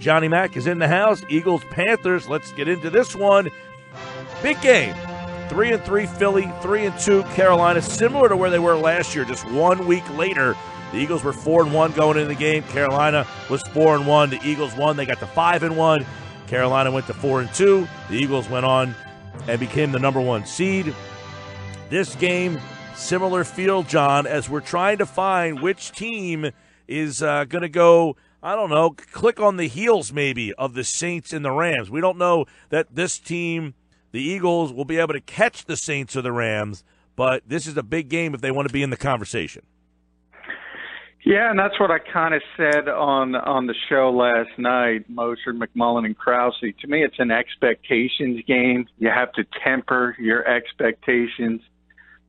Johnny Mack is in the house. Eagles, Panthers. Let's get into this one. Big game. Three and three Philly, three and two Carolina, similar to where they were last year. Just one week later, the Eagles were four and one going into the game. Carolina was four and one. The Eagles won. They got to five and one. Carolina went to four and two. The Eagles went on and became the number one seed. This game, similar feel, John, as we're trying to find which team is uh, going to go. I don't know, click on the heels maybe of the Saints and the Rams. We don't know that this team, the Eagles, will be able to catch the Saints or the Rams, but this is a big game if they want to be in the conversation. Yeah, and that's what I kind of said on on the show last night, Mosher, McMullen, and Krause. To me, it's an expectations game. You have to temper your expectations.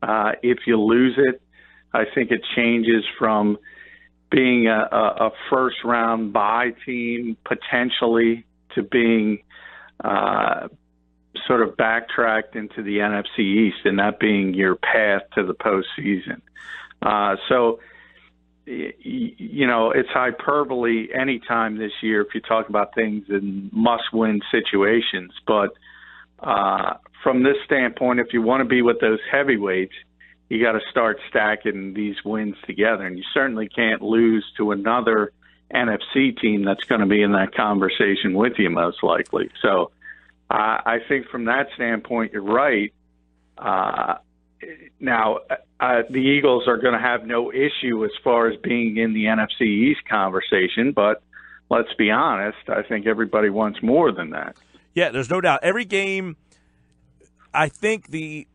Uh, if you lose it, I think it changes from being a, a, first round bye team potentially to being uh, sort of backtracked into the NFC East and that being your path to the postseason. Uh, so you know, it's hyperbole anytime this year if you talk about things in must win situations. But uh, from this standpoint, if you want to be with those heavyweights, you got to start stacking these wins together. And you certainly can't lose to another NFC team that's going to be in that conversation with you, most likely. So uh, I think from that standpoint, you're right. Uh, now, uh, the Eagles are going to have no issue as far as being in the NFC East conversation, but let's be honest, I think everybody wants more than that. Yeah, there's no doubt. Every game, I think the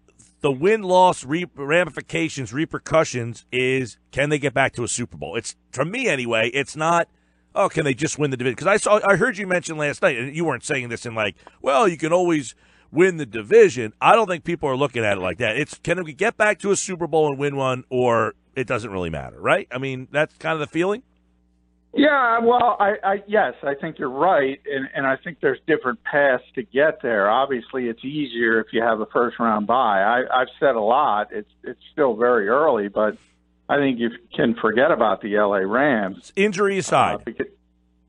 the win loss re- ramifications, repercussions is can they get back to a Super Bowl? It's for me anyway. It's not. Oh, can they just win the division? Because I saw, I heard you mention last night, and you weren't saying this in like, well, you can always win the division. I don't think people are looking at it like that. It's can we get back to a Super Bowl and win one, or it doesn't really matter, right? I mean, that's kind of the feeling. Yeah, well, I, I yes, I think you're right, and and I think there's different paths to get there. Obviously, it's easier if you have a first round bye. I, I've said a lot. It's it's still very early, but I think you can forget about the LA Rams. Injury aside, uh, because,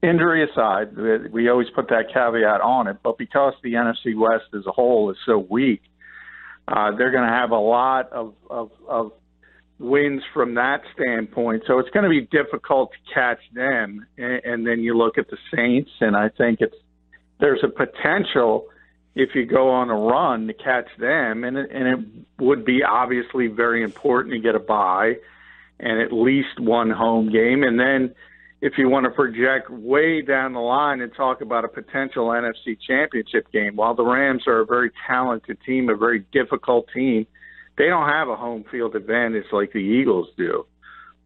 injury aside, we always put that caveat on it, but because the NFC West as a whole is so weak, uh, they're going to have a lot of, of, of wins from that standpoint. So it's going to be difficult to catch them. And, and then you look at the Saints, and I think it's there's a potential if you go on a run to catch them, and it, and it would be obviously very important to get a bye and at least one home game, and then if you want to project way down the line and talk about a potential NFC championship game, while the Rams are a very talented team, a very difficult team, they don't have a home field advantage like the Eagles do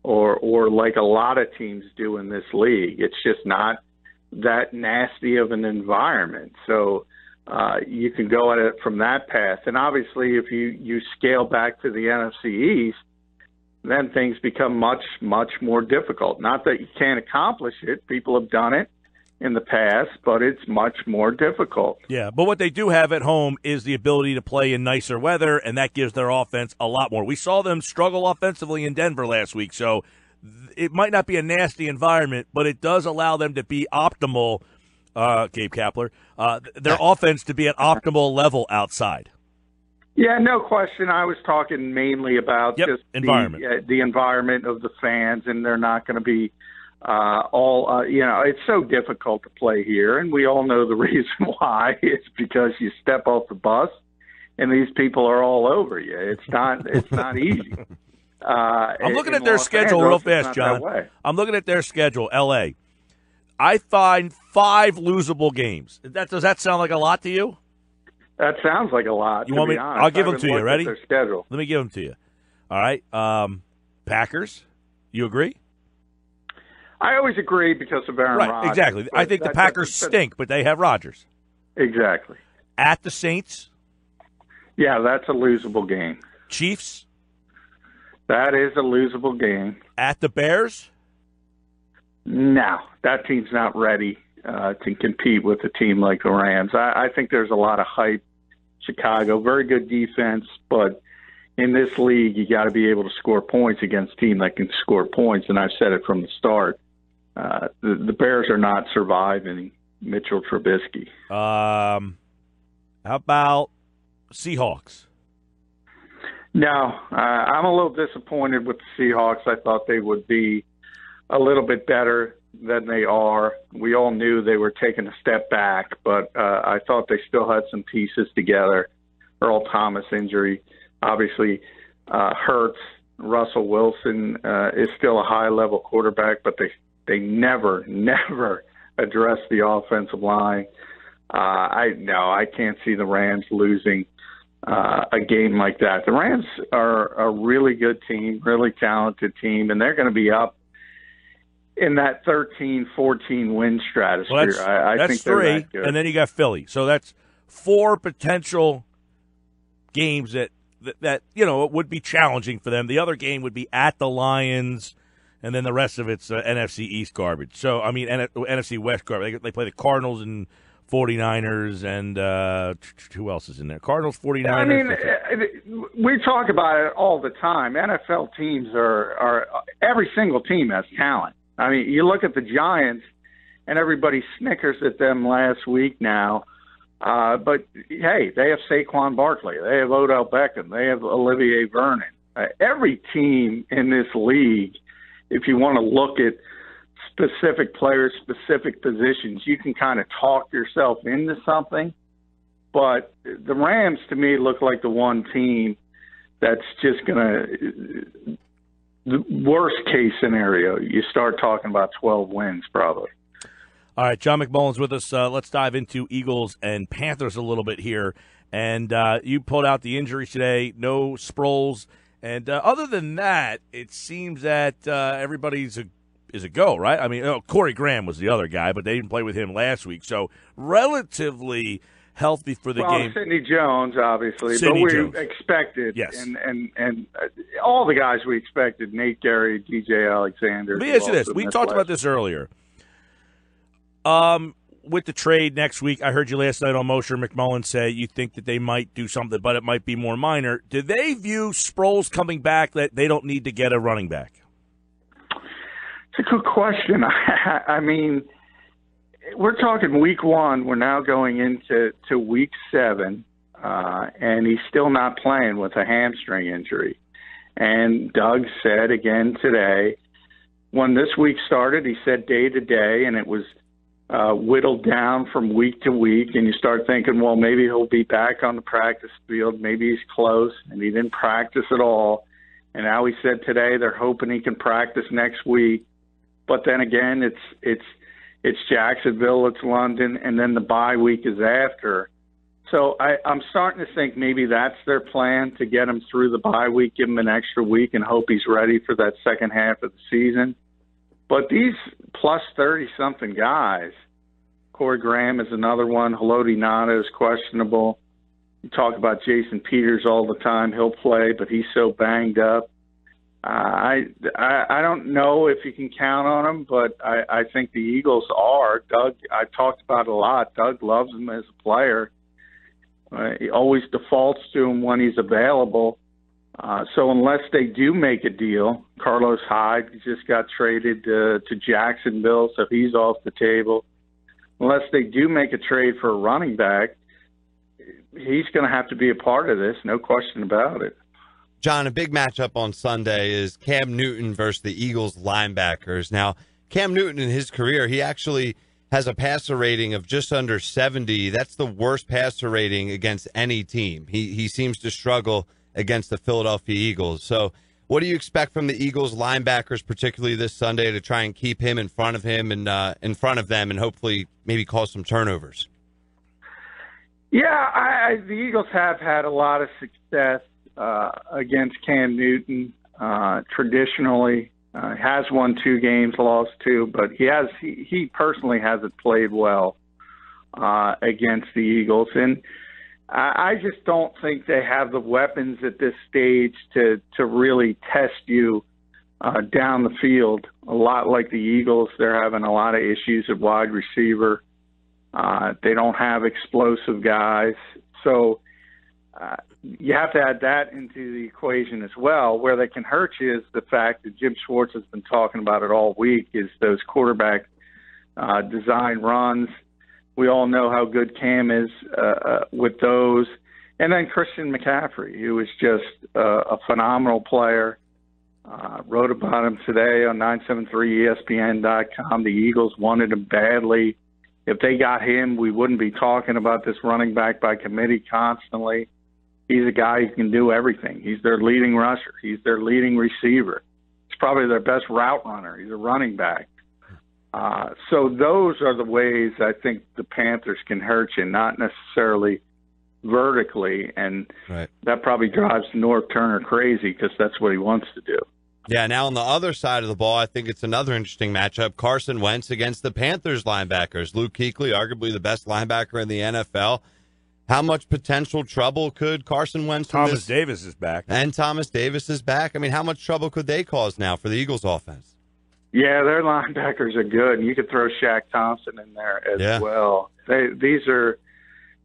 or or like a lot of teams do in this league. It's just not that nasty of an environment. So uh, you can go at it from that path. And obviously, if you you scale back to the NFC East, then things become much, much more difficult. Not that you can't accomplish it, people have done it in the past, but it's much more difficult. Yeah, but what they do have at home is the ability to play in nicer weather, and that gives their offense a lot more. We saw them struggle offensively in Denver last week, so it might not be a nasty environment, but it does allow them to be optimal. Uh, Gabe Kapler, uh, their offense to be at optimal level outside. Yeah, no question. I was talking mainly about yep. just environment. The, uh, the environment of the fans, and they're not going to be uh, all. Uh, you know, it's so difficult to play here, and we all know the reason why. It's because you step off the bus, and these people are all over you. It's not. It's not easy. Uh, I'm looking at their Los schedule Angeles, real fast, John. I'm looking at their schedule. L.A. I find five losable games. That does that sound like a lot to you? That sounds like a lot. You want me? Honest. I'll give them to you. Ready? Their schedule. Let me give them to you. All right. Um, Packers. You agree? I always agree because of Aaron right, Rodgers. Exactly. I think the Packers stink, but they have Rodgers. Exactly. At the Saints. Yeah, that's a losable game. Chiefs. That is a losable game. At the Bears. No, that team's not ready uh, to compete with a team like the Rams. I, I think there's a lot of hype. Chicago, very good defense, but in this league, you got to be able to score points against a team that can score points. And I've said it from the start. Uh, the, the Bears are not surviving Mitchell Trubisky. Um, how about Seahawks? No, uh, I'm a little disappointed with the Seahawks. I thought they would be a little bit better than they are. We all knew they were taking a step back, but uh, I thought they still had some pieces together. Earl Thomas injury obviously uh, hurts. Russell Wilson uh, is still a high level quarterback, but they they never never address the offensive line. Uh, I no, I can't see the Rams losing uh, a game like that. The Rams are a really good team, really talented team, and they're going to be up in that 13, 14 win stratosphere. Well, that's, I, I that's think three, that and then you got Philly. So that's four potential games that, that that you know would be challenging for them. The other game would be at the Lions, and then the rest of it's uh, NFC East garbage. So I mean, N- NFC West garbage. They, they play the Cardinals and 49ers and uh, who else is in there? Cardinals, 49ers. I mean, uh, we talk about it all the time. NFL teams are are every single team has talent. I mean, you look at the Giants, and everybody snickers at them last week now. Uh, but hey, they have Saquon Barkley, they have Odell Beckham, they have Olivier Vernon. Uh, every team in this league, if you want to look at specific players, specific positions, you can kind of talk yourself into something. But the Rams, to me, look like the one team that's just going to the worst case scenario, you start talking about 12 wins probably. All right, John McMullen's with us. Uh, let's dive into Eagles and Panthers a little bit here. And uh, you pulled out the injuries today, no Sproles. And uh, other than that, it seems that uh, everybody's a is a go, right? I mean, oh, Corey Graham was the other guy, but they didn't play with him last week. So relatively healthy for the well, game. Sidney Jones, obviously, Sidney but we Jones. expected, Yes. and and and uh, all the guys we expected: Nate Gerry, DJ Alexander. Let me ask you this: We talked about this earlier. Um, with the trade next week, I heard you last night on Mosher McMullen say you think that they might do something, but it might be more minor. Do they view Sproles coming back that they don't need to get a running back? It's a good question. I mean, we're talking week one. We're now going into to week seven, uh, and he's still not playing with a hamstring injury. And Doug said again today, when this week started, he said day to day, and it was uh, whittled down from week to week. And you start thinking, well, maybe he'll be back on the practice field. Maybe he's close, and he didn't practice at all. And now he said today they're hoping he can practice next week. But then again, it's it's it's Jacksonville, it's London, and then the bye week is after. So I, I'm starting to think maybe that's their plan to get him through the bye week, give him an extra week, and hope he's ready for that second half of the season. But these plus thirty something guys, Corey Graham is another one. Haloti Ngata is questionable. You talk about Jason Peters all the time; he'll play, but he's so banged up. Uh, I, I I don't know if you can count on him, but I, I think the Eagles are. Doug, I talked about a lot. Doug loves him as a player. Uh, he always defaults to him when he's available. Uh, so unless they do make a deal, Carlos Hyde just got traded uh, to Jacksonville, so he's off the table. Unless they do make a trade for a running back, he's going to have to be a part of this, no question about it. John, a big matchup on Sunday is Cam Newton versus the Eagles linebackers. Now, Cam Newton in his career, he actually has a passer rating of just under 70. That's the worst passer rating against any team. He he seems to struggle against the Philadelphia Eagles. So, what do you expect from the Eagles linebackers, particularly this Sunday, to try and keep him in front of him and uh, in front of them, and hopefully maybe cause some turnovers? Yeah, I, I, the Eagles have had a lot of success uh, against Cam Newton. Uh, traditionally, uh, has won two games, lost two, but he has he, he personally hasn't played well uh, against the Eagles, and I, just don't think they have the weapons at this stage to to really test you uh, down the field. A lot like the Eagles, they're having a lot of issues at wide receiver. Uh, they don't have explosive guys, so uh, you have to add that into the equation as well. Where they can hurt you is the fact that Jim Schwartz has been talking about it all week is those quarterback uh, design runs. We all know how good Cam is uh, uh, with those. And then Christian McCaffrey, who is just uh, a phenomenal player. Uh, wrote about him today on 973ESPN.com. The Eagles wanted him badly. If they got him, we wouldn't be talking about this running back by committee constantly. He's a guy who can do everything. He's their leading rusher. He's their leading receiver. He's probably their best route runner. He's a running back. Uh, so those are the ways I think the Panthers can hurt you, not necessarily vertically, and right. that probably drives Norv Turner crazy because that's what he wants to do. Yeah, now on the other side of the ball, I think it's another interesting matchup. Carson Wentz against the Panthers linebackers. Luke Kuechly, arguably the best linebacker in the NFL. How much potential trouble could Carson Wentz? Thomas Davis is back, and Thomas Davis is back. I mean, how much trouble could they cause now for the Eagles' offense? Yeah, their linebackers are good. and You could throw Shaq Thompson in there as yeah. well. They, these are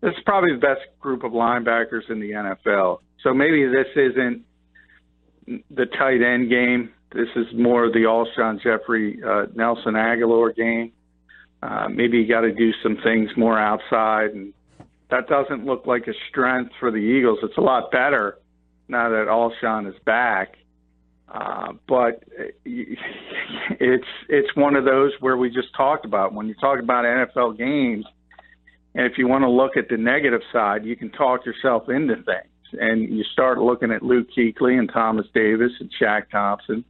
this is probably the best group of linebackers in the NFL. So maybe this isn't the tight end game. This is more the Alshon Jeffery, uh, Nelson Agholor game. Uh, maybe you got to do some things more outside, and that doesn't look like a strength for the Eagles. It's a lot better now that Alshon is back. Uh, but it's it's one of those where we just talked about when you talk about NFL games, and if you want to look at the negative side, you can talk yourself into things and you start looking at Luke Kuechly and Thomas Davis and Shaq Thompson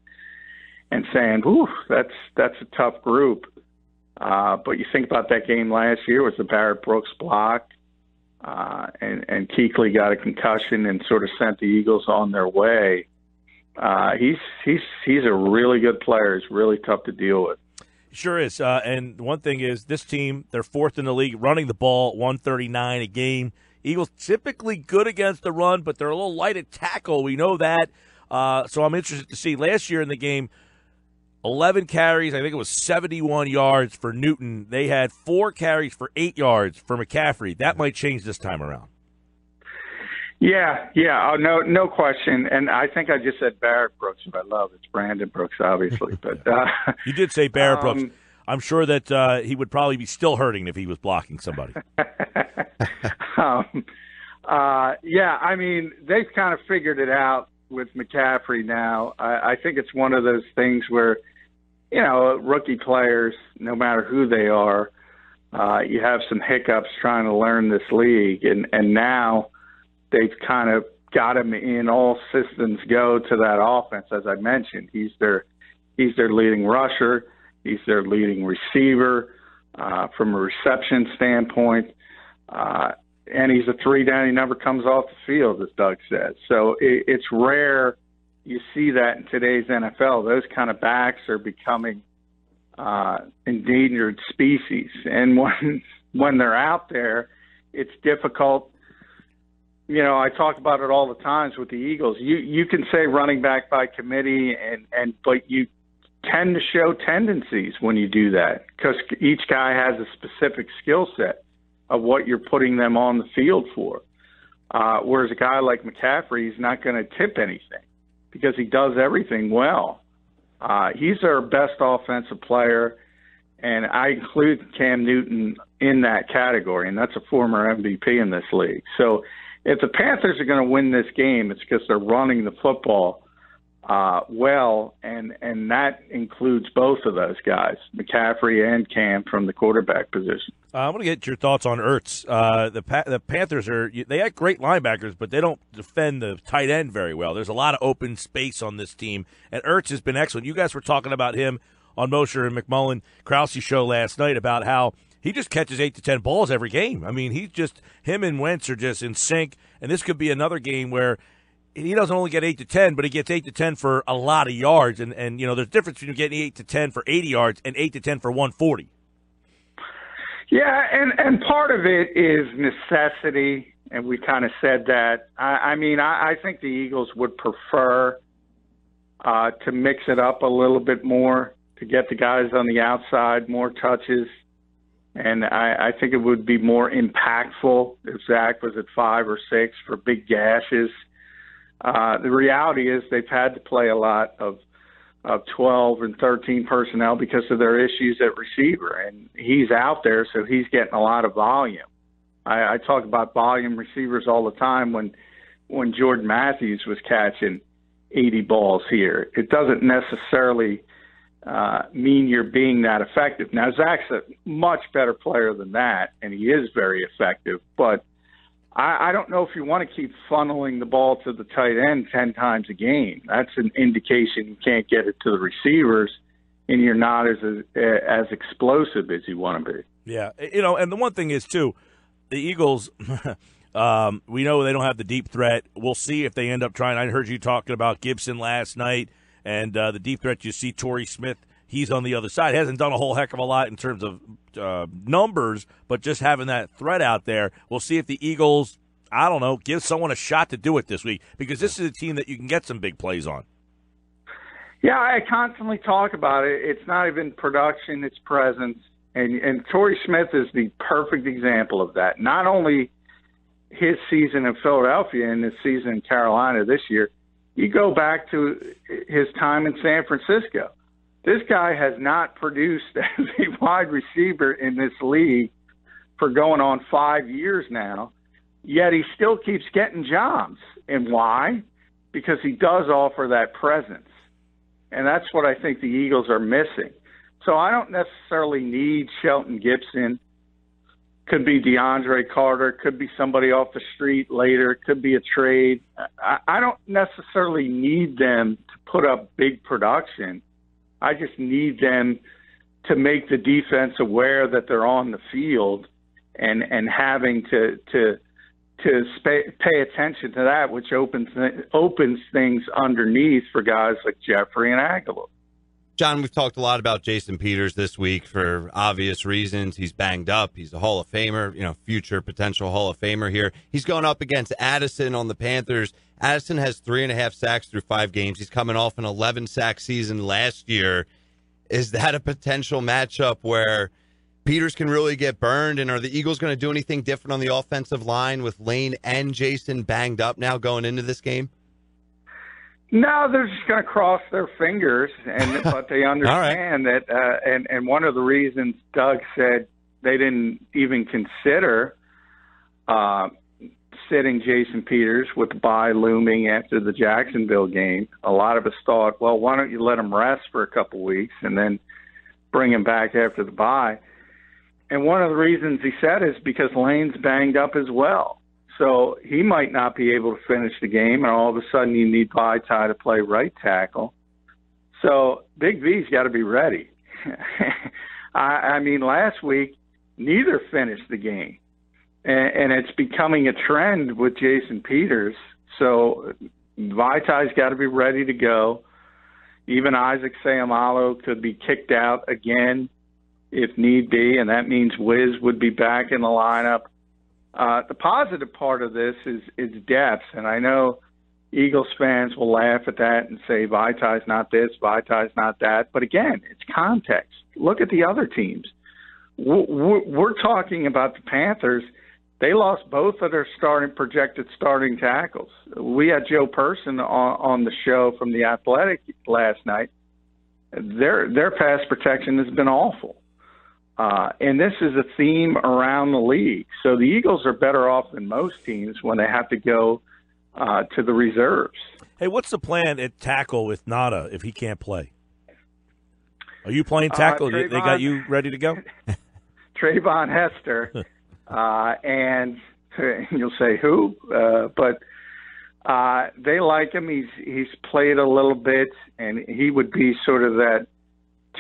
and saying, "Ooh, that's that's a tough group." Uh, but you think about that game last year was the Barrett Brooks block, uh, and and Kuechly got a concussion and sort of sent the Eagles on their way. Uh, he's he's he's a really good player. He's really tough to deal with. Sure is. Uh, and one thing is, this team they're fourth in the league running the ball, one thirty nine a game. Eagles typically good against the run, but they're a little light at tackle. We know that. Uh, so I'm interested to see. Last year in the game, 11 carries. I think it was 71 yards for Newton. They had four carries for eight yards for McCaffrey. That might change this time around. Yeah, yeah, oh, no, no question. And I think I just said Barrett Brooks, who I love. It's Brandon Brooks, obviously, but uh, you did say Barrett um, Brooks. I'm sure that uh, he would probably be still hurting if he was blocking somebody. um, uh, yeah, I mean, they've kind of figured it out with McCaffrey now. I, I think it's one of those things where, you know, rookie players, no matter who they are, uh, you have some hiccups trying to learn this league, and and now they've kind of got him in all systems go to that offense. As I mentioned, he's their he's their leading rusher. He's their leading receiver uh, from a reception standpoint. Uh, and he's a three down. He never comes off the field, as Doug said. So it, it's rare you see that in today's NFL. Those kind of backs are becoming uh, endangered species, and when when they're out there, it's difficult. You know, I talk about it all the times with the Eagles. You you can say running back by committee, and and but you tend to show tendencies when you do that because each guy has a specific skill set of what you're putting them on the field for. Uh, whereas a guy like McCaffrey he's not going to tip anything because he does everything well. Uh, he's our best offensive player, and I include Cam Newton in that category, and that's a former MVP in this league. So if the Panthers are going to win this game, it's because they're running the football uh, well, and and that includes both of those guys, McCaffrey and Cam from the quarterback position. I want to get your thoughts on Ertz. Uh, the pa- the Panthers are they have great linebackers, but they don't defend the tight end very well. There's a lot of open space on this team, and Ertz has been excellent. You guys were talking about him on Mosher and McMullen Krause show last night about how he just catches eight to ten balls every game. I mean, he's just him and Wentz are just in sync, and this could be another game where he doesn't only get eight to ten, but he gets eight to ten for a lot of yards. And and you know, there's a difference between getting eight to ten for eighty yards and eight to ten for one forty. Yeah, and and part of it is necessity, and we kind of said that. I, I mean, I, I think the Eagles would prefer uh, to mix it up a little bit more to get the guys on the outside more touches. And I, I think it would be more impactful if Zach was at five or six for big gashes. Uh, the reality is they've had to play a lot of of 12 and 13 personnel because of their issues at receiver, and he's out there, so he's getting a lot of volume. I, I talk about volume receivers all the time when when Jordan Matthews was catching 80 balls here. It doesn't necessarily uh, mean you're being that effective. Now, Zach's a much better player than that, and he is very effective, but I, I don't know if you want to keep funneling the ball to the tight end 10 times a game. That's an indication you can't get it to the receivers and you're not as as explosive as you want to be. Yeah, you know, and the one thing is too, the Eagles. um, we know they don't have the deep threat. We'll see if they end up trying. I heard you talking about Gibson last night and uh, the deep threat. You see Torrey Smith. He's on the other side. Hasn't done a whole heck of a lot in terms of uh, numbers, but just having that threat out there. We'll see if the Eagles. I don't know, give someone a shot to do it this week because this is a team that you can get some big plays on. Yeah, I constantly talk about it. It's not even production; it's presence. And and Torrey Smith is the perfect example of that. Not only his season in Philadelphia and his season in Carolina this year, you go back to his time in San Francisco. This guy has not produced as a wide receiver in this league for going on five years now, yet he still keeps getting jobs. And why? Because he does offer that presence. And that's what I think the Eagles are missing. So I don't necessarily need Shelton Gibson. Could be DeAndre Carter. Could be somebody off the street later. Could be a trade. I, I don't necessarily need them to put up big production. I just need them to make the defense aware that they're on the field and and having to to to pay attention to that, which opens opens things underneath for guys like Jeffery and Agholor. John, we've talked a lot about Jason Peters this week for obvious reasons. He's banged up. He's a Hall of Famer, you know, future potential Hall of Famer here. He's going up against Addison on the Panthers. Addison has three and a half sacks through five games. He's coming off an 11 sack season last year. Is that a potential matchup where Peters can really get burned? And are the Eagles going to do anything different on the offensive line with Lane and Jason banged up now going into this game? No, they're just going to cross their fingers, and but they understand right. that. Uh, and and one of the reasons Doug said they didn't even consider uh, sitting Jason Peters with the bye looming after the Jacksonville game. A lot of us thought, well, why don't you let him rest for a couple weeks and then bring him back after the bye? And one of the reasons he said is because Lane's banged up as well. So he might not be able to finish the game, and all of a sudden you need Vaitai to play right tackle. So Big V's got to be ready. I, I mean, last week neither finished the game, and, and it's becoming a trend with Jason Peters. So Vaitai's got to be ready to go. Even Isaac Seumalo could be kicked out again if need be, and that means Wiz would be back in the lineup. Uh, the positive part of this is is depth, and I know Eagles fans will laugh at that and say Vaitai's not this, Vaitai's not that. But again, it's context. Look at the other teams. We're talking about the Panthers. They lost both of their starting projected starting tackles. We had Joe Person on, on the show from the Athletic last night. Their their pass protection has been awful. Uh, and this is a theme around the league. So the Eagles are better off than most teams when they have to go uh, to the reserves. Hey, what's the plan at tackle with Ngata if he can't play? Are you playing uh, tackle? Uh, Treyvon, they got you ready to go? Treyvon Hester. uh, and you'll say who? Uh, but uh, they like him. He's he's played a little bit, and he would be sort of that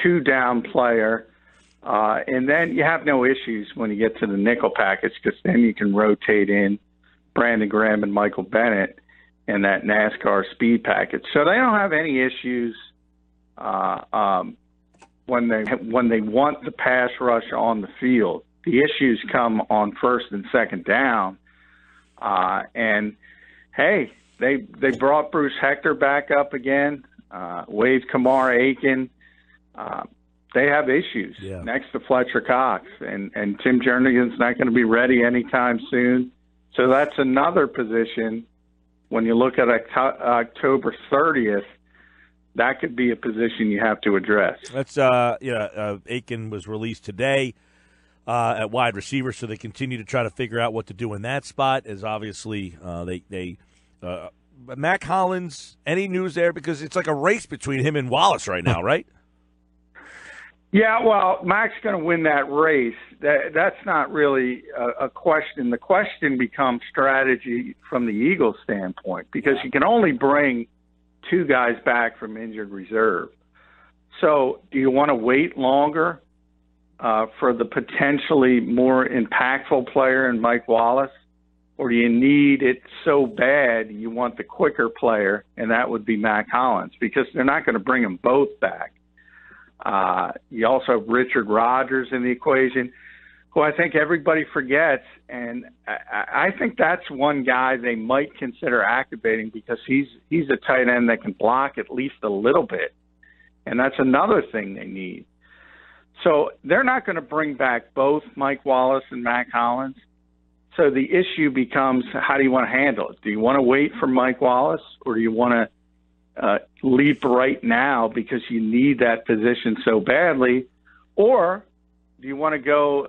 two down player uh, and then you have no issues when you get to the nickel package because then you can rotate in Brandon Graham and Michael Bennett in that NASCAR speed package. So they don't have any issues uh, um, when they when they want the pass rush on the field. The issues come on first and second down. Uh, and hey, they they brought Bruce Hector back up again. Uh, Wade Kamar Aiken. Uh, they have issues Yeah. next to Fletcher Cox, and and Tim Jernigan's not going to be ready anytime soon. So that's another position. When you look at October 30th, that could be a position you have to address. That's uh, yeah. Uh, Aiken was released today uh, at wide receiver, so they continue to try to figure out what to do in that spot. As obviously uh, they they uh, Mack Hollins. Any news there? Because it's like a race between him and Wallace right now, right? Yeah, well, Mack's going to win that race. That that's not really a, a question. The question becomes strategy from the Eagles' standpoint because you can only bring two guys back from injured reserve. So, do you want to wait longer uh, for the potentially more impactful player in Mike Wallace, or do you need it so bad you want the quicker player, and that would be Mack Hollins because they're not going to bring them both back. Uh, you also have Richard Rodgers in the equation, who I think everybody forgets, and I, I think that's one guy they might consider activating because he's he's a tight end that can block at least a little bit, and that's another thing they need. So they're not going to bring back both Mike Wallace and Mack Hollins. So the issue becomes how do you want to handle it? Do you want to wait for Mike Wallace, or do you want to uh, leap right now because you need that position so badly, or do you want to go uh,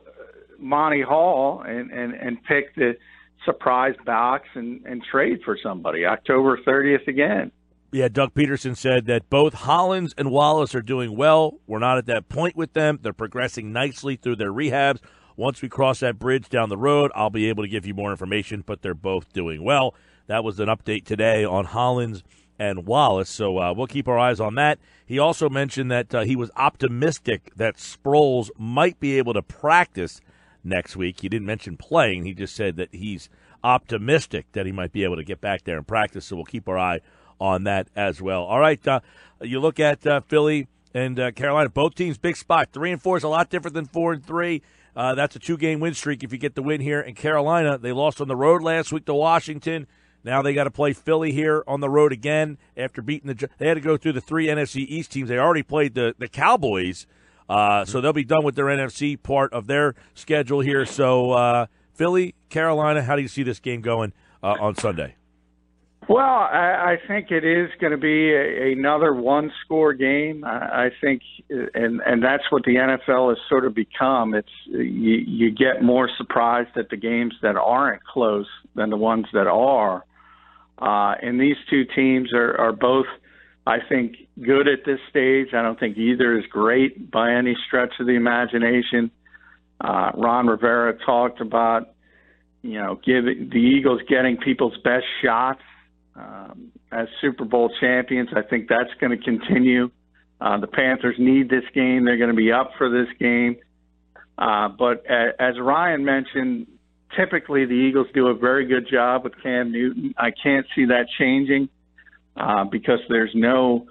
Monty Hall and, and, and pick the surprise box and, and trade for somebody October 30th again? Yeah, Doug Pederson said that both Hollins and Wallace are doing well. We're not at that point with them. They're progressing nicely through their rehabs. Once we cross that bridge down the road, I'll be able to give you more information, but they're both doing well. That was an update today on Hollins and Wallace. So uh, we'll keep our eyes on that. He also mentioned that uh, he was optimistic that Sproles might be able to practice next week. He didn't mention playing. He just said that he's optimistic that he might be able to get back there and practice. So we'll keep our eye on that as well. All right, uh, you look at uh, Philly and uh, Carolina. Both teams big spot. Three and four is a lot different than four and three. Uh, that's a two game win streak if you get the win here. And Carolina, they lost on the road last week to Washington. Now they got to play Philly here on the road again after beating the. They had to go through the three NFC East teams. They already played the the Cowboys, uh, so they'll be done with their NFC part of their schedule here. So uh, Philly, Carolina, how do you see this game going uh, on Sunday? Well, I, I think it is going to be a, another one-score game. I, I think, and and that's what the NFL has sort of become. It's you, you get more surprised at the games that aren't close than the ones that are. Uh, and these two teams are, are both, I think, good at this stage. I don't think either is great by any stretch of the imagination. Uh, Ron Rivera talked about, you know, giving the Eagles getting people's best shots um, as Super Bowl champions. I think that's going to continue. Uh, the Panthers need this game. They're going to be up for this game. Uh, but as Ryan mentioned, typically the Eagles do a very good job with Cam Newton. I can't see that changing uh, because there's no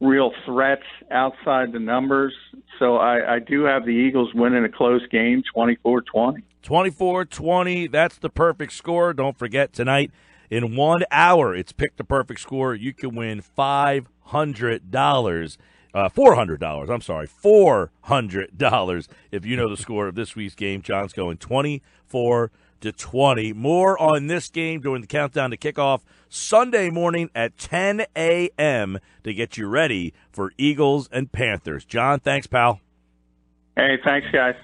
real threats outside the numbers. So I, I do have the Eagles winning a close game, 24 20. 24 20. That's the perfect score. Don't forget tonight, in one hour, it's pick the perfect score. You can win $500. Uh, four hundred dollars. I'm sorry, four hundred dollars. If you know the score of this week's game, John's going twenty-four to twenty. More on this game during the countdown to kickoff Sunday morning at 10 a.m. to get you ready for Eagles and Panthers. John, thanks, pal. Hey, thanks, guys.